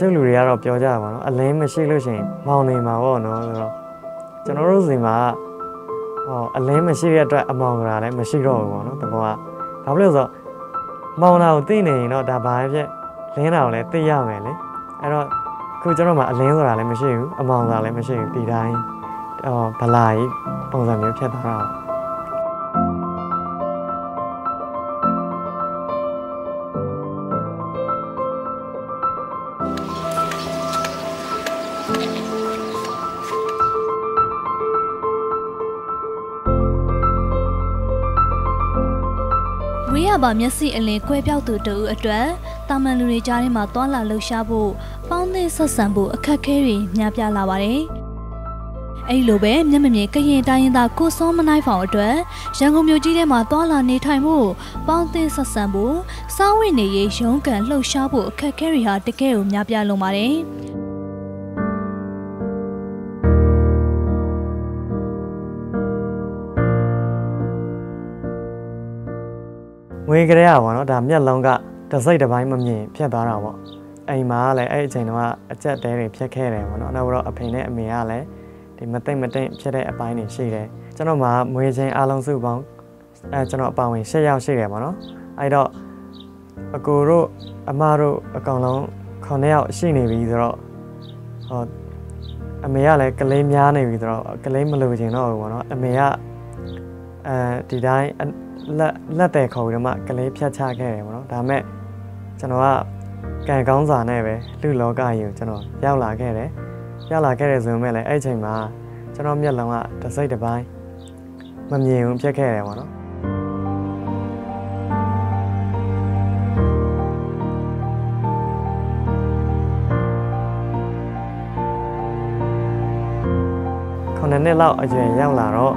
ချို့လူတွေကတော့ပြောကြတာပါနော်အလင်းမရှိလို့ရှိရင်မောင်နေမှာပေါ့နော်ဆိုတော့ကျွန်တော်တို့စီမှာဟောအလင်းမရှိတဲ့အတွက်အမောင်ကလည်းမရှိတော့ဘူးပေါ့နော်တဘောကဘာဖြစ်လို့လဲဆိုတော့မောင်လာကိုသိနေရင်တော့ဒါဘာဖြစ်လင်းတာကိုလည်းသိရမယ်လေအဲ့တော့ခုကျွန်တော်မှအလင်းဆိုတာလည်းမရှိဘူးအမောင်ဆိုတာလည်းမရှိဘူးဒီတိုင်းဟောဗလာကြီးပုံစံမျိုးဖြစ်သွားတာ ပေါ့ဝေးရပါမျက်စိအလင်းကွဲပြောက်သူတို့အတွက်တာမန်လူတွေကြားထဲမှာသွာလာလှုပ်ရှားဖို့ပေါင်းသင်းဆက်ဆံဖို့အခက်အခဲတွေများပြားလာပါတယ်။အဲ့လိုပဲမျက်မမြင်ကရင်တိုင်းရင်းသားကိုစောမနိုင်ဖောင်အတွက်ရန်ကုန်မြို့ကြီးထဲမှာသွာလာနေထိုင်ဖို့ပေါင်းသင်းဆက်ဆံဖို့စားဝတ်နေရေးရုန်းကန်လှုပ်ရှားဖို့အခက်အခဲတွေဟာတကယ်ကိုများပြားလွန်ပါတယ်။ ငွေကြရပါတော့ဒါမျက်လုံးကတစ်စိတ်တစ်ပိုင်းမမြင်ဖြတ်သွားတာပေါ့အိမ်မှာကလည်းအဲ့အချိန်တုန်းကအကြက်တဲတွေဖြတ်ခဲ့တယ်ပေါ့နော်နောက်တော့အဖေနဲ့အမေကလည်းဒီမသိမ့်မသိမ့်ဖြစ်တဲ့အပိုင်းတွေရှိတယ်ကျွန်တော်မှမွေးချင်းအားလုံးစုပေါင်းအဲကျွန်တော်အပါဝင်၈ယောက်ရှိတယ်ပေါ့နော်အဲ့တော့အကိုတို့အမတို့အကောင်လုံး9ယောက်ရှိနေပြီဆိုတော့ဟောအမေကလည်းကလေးများနေပြီဆိုတော့ကလေးမလိုချင်တော့ဘူးပေါ့နော်အမေကအဲဒီတိုင်းအ လက်လက်တယ်ခေါ်ပြီးတော့မှကလေးဖြတ်ချခဲ့တယ်ပေါ့နော်ဒါပေမဲ့ကျွန်တော်ကကံကောင်းစာနဲ့ပဲလူလောကကြီးကိုကျွန်တော်ရောက်လာခဲ့တယ်ရောက်လာခဲ့တယ်ဆိုပေမဲ့လည်းအဲ့အချိန်မှာကျွန်တော်မျက်လုံးကတစ်စိတ်တစ်ပိုင်းမမြင်ဘူးဖြစ်ခဲ့တယ်ပေါ့နော်ခုနှစ်နှစ်လောက်အရွယ်ရောက်လာတော့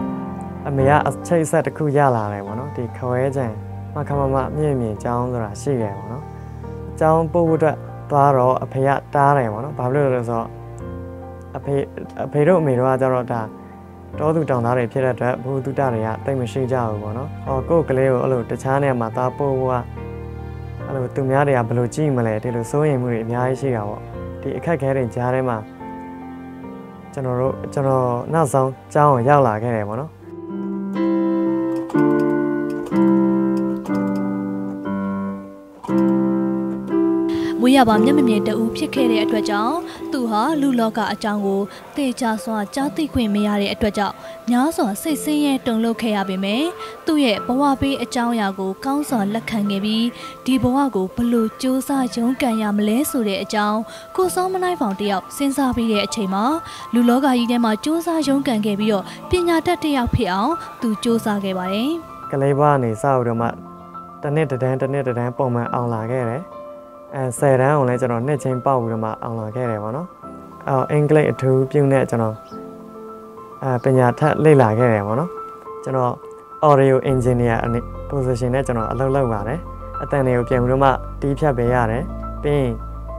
အမေကအချိတ်ဆက်တစ်ခုရလာတယ်ပေါ့နော်ဒီခွဲကြံမခမမမြင့်မြင့်ចောင်းဆိုတာရှိတယ်ပေါ့နော်ចောင်းပို့ဖို့အတွက်သွားတော့အဖေကတားတယ်ပေါ့နော်ဘာဖြစ်လို့လဲဆိုတော့အဖေအဖေတို့အမေတို့ကကြတော့ဒါတောသူတောင်သားတွေဖြစ်တဲ့အတွက်ဘုသူတတွေကတိတ်မရှိကြဘူးပေါ့နော်ဟောကိုယ့်ကလေးကိုအဲ့လိုတခြားနေရာမှာသွားပို့ဖို့ကအဲ့လိုသူများတွေကဘယ်လိုကြည့်မလဲဒီလိုစိုးရိမ်မှုတွေအများကြီးရှိတာပေါ့ဒီအခက်အခဲတွေကြားထဲမှာကျွန်တော်တို့ကျွန်တော်နောက်ဆုံးကျောင်းကိုရောက်လာခဲ့တယ်ပေါ့နော် မွေးရပါမျက်မမြင်တဦးဖြစ်ခဲ့တဲ့အတွက်ကြောင့်သူဟာလူလောကအကြောင်းကိုသေချာစွာကြားသိခွင့်မရတဲ့အတွက်ကြောင့်များစွာစိတ်ဆင်းရဲတုန်လှုပ်ခဲ့ရပေမယ့်သူ့ရဲ့ဘဝပေးအကြောင်းအရာကိုကောင်းစွာလက်ခံခဲ့ပြီးဒီဘဝကိုဘလို့စူးစမ်းရုန်းကန်ရမလဲဆိုတဲ့အကြောင်းကိုစောမနိုင်ဖောင်တယောက်စဉ်းစားပြီးတဲ့အချိန်မှာလူလောကကြီးထဲမှာစူးစမ်းရုန်းကန်ခဲ့ပြီးတော့ပညာတတ်တစ်ယောက်ဖြစ်အောင်သူစူးစမ်းခဲ့ပါတယ်ကလေးဘွားကနေစပြီးတော့မှ တစ်နှစ်တစ်တန်းတစ်နှစ်တစ်တန်းပုံမှန်အောင်လာခဲ့တယ်အဲ10တန်းအောင်လဲကျွန်တော်နှစ်ချင်းပေါက်ပြီးတော့မှအောင်လာခဲ့တယ်ပေါ့နော်အော်အင်္ဂလိပ်အထူးပြုနဲ့ကျွန်တော်အဲပညာထက်လေ့လာခဲ့တယ်ပေါ့နော်ကျွန်တော် audio engineer အနေ position နဲ့ကျွန်တော်အလုပ်လုပ်ပါတယ်အတန်တွေကိုပြန်ပြီးတော့မှတီးဖြတ်ပေးရတယ်ပြီးရင်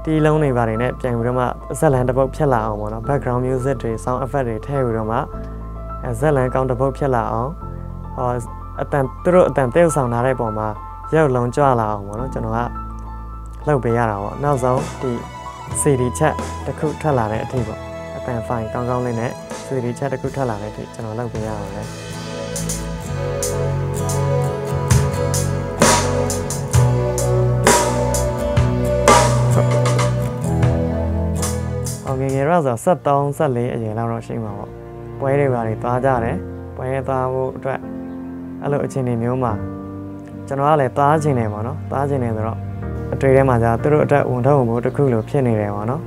တီးလုံးတွေပါတယ်နဲ့ပြန်ပြီးတော့မှဇက်လန်တစ်ပုတ်ဖြတ်လာအောင်ပေါ့နော် background music တွေ sound effect တွေထည့်ပြီးတော့မှအဲဇက်လန်ကောင်းတစ်ပုတ်ဖြတ်လာအောင်ဟောအတန်သူတို့အတန်တဲဆောင်ထားတဲ့ပုံမှာ ရောက်လုံးကြွလာအောင်ပေါ့နော်ကျွန်တော်ကလှုပ်ပေးရတာပေါ့နောက်ဆုံးဒီ CD ချက်တစ်ခုထွက်လာတဲ့အထိပေါ့အတန် file ကောင်းကောင်းလေးနဲ့ CD ချက်တစ်ခုထွက်လာတဲ့အထိကျွန်တော်လှုပ်ပေးရအောင်လေဟောငယ်ငယ်တော့ဆို73 74အရွယ်လောက်တော့ရှိမှာပေါ့ပွဲတွေပါတွေသွားကြတယ်ပွဲသွားဖို့အတွက်အဲ့လိုအခြေအနေမျိုးမှာ ကျွန်တော်ကလည်းတားချင်တယ်ပေါ့နော်တားချင်တယ်ဆိုတော့အတွေ့ထဲမှာじゃသူတို့အတွက်ဝန်ထုတ်ဝန်ဖို့တစ်ခုလိုဖြစ်နေတယ်ပေါ့နော်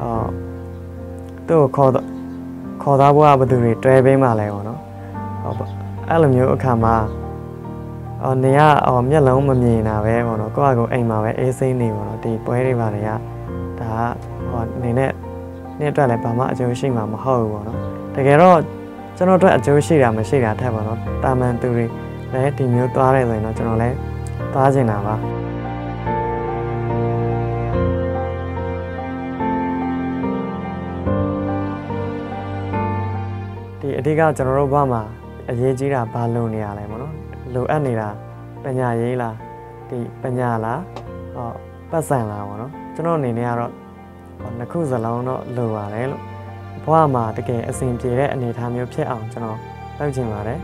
အော်သူ့ကိုခေါ်တော့ခေါ်သားဘွားဘယ်သူတွေတွဲပေးမှလဲပေါ့နော်ဟောအဲ့လိုမျိုးအခါမှာအော်နေရအော်မျက်လုံးမမြင်တာပဲပေါ့နော်ကိုယ့်အကူအိမ်မှာပဲအေးစိမ့်နေပေါ့နော်ဒီပွဲတွေပါတွေကဒါကဟောနေနဲ့နေ့အတွက်လည်းဘာမှအကျိုးရှိမှာမဟုတ်ဘူးပေါ့နော်တကယ်တော့ကျွန်တော်တို့အကျိုးရှိတာမရှိတာထက်ပါတော့တာမန်သူတွေ လည်းဒီမျိုးသွားတယ်ဆိုရင်တော့ကျွန်တော်လည်းသွားချင်တာပါဒီအဓိကကျွန်တော်တို့ဘာမှာအရေးကြီးတာဘာလို့နေရလဲပေါ့နော်လိုအပ်နေတာပညာရေးလားဒီပညာလားဟောပတ်စံလားပေါ့နော်ကျွန်တော်အနေနဲ့ကတော့ဟောနှစ်ခုစလုံးတော့လိုပါတယ်လို့ဘဝမှာတကယ်အဆင်ပြေတဲ့အနေအထားမျိုးဖြစ်အောင်ကျွန်တော်လုပ်ချင်ပါတယ်